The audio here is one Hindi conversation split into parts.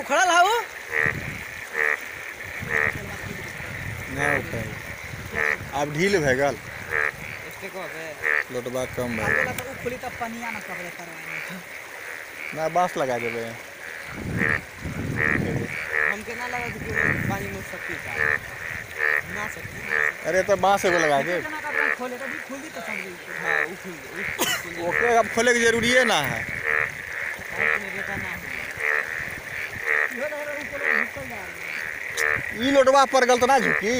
उखड़ल नहीं अब ढील भए गेल। लोटबा कम भए गेल तो खुली तब पनिया ना पकड़े करवाने ना बाँस लगा देबै हमके ना लगा कि पानी में शक्ति था ना शक्ति अरे तो बाँस एगो लगा दे का खोले तो भी खुली तो समझी हाँ उठल उठल ओके अब खोले के जरूरिए ना? है ना इहो लगे ऊपर निकल जा रहा ई लोटवा पर गल तो ना झुकी।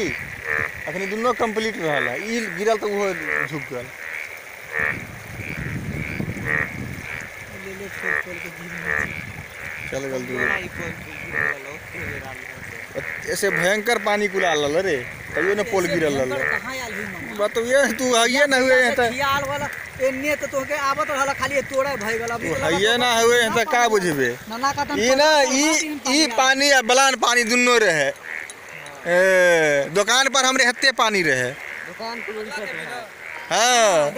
अखनी दुनू कंप्लीट रहल है। ई गिरल तो वो झुक गल। के चल गल ना ऐसे भयंकर पानी कुला लल रे। तैयो न पोल गिरल लल बात ये तू हइये ना हुए त खियाल वाला एने तो। तोके आवत रहला खाली तोड़े भई गेल तू हइये ना हुए त का बुझबे? नाना का ई ना ई ई पानी आ बलान पानी दुनो रहे। ए दुकान पर हमरे हत्ते पानी रहे। दुकान है। हाँ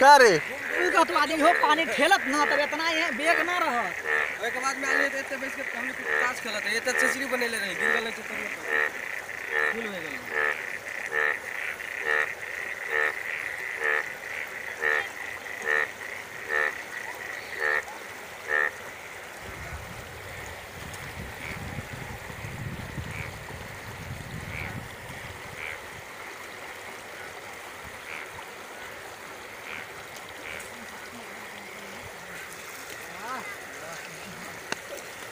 का रे? तू तो आदमी हो पानी ठेलत ना तब इतना ये बेग ना रह एक बाद में आलिए तो इतने के हम लोग ताश खेलत है तो चचरी बनेले रहे गिर गेल चचरी। फुल हो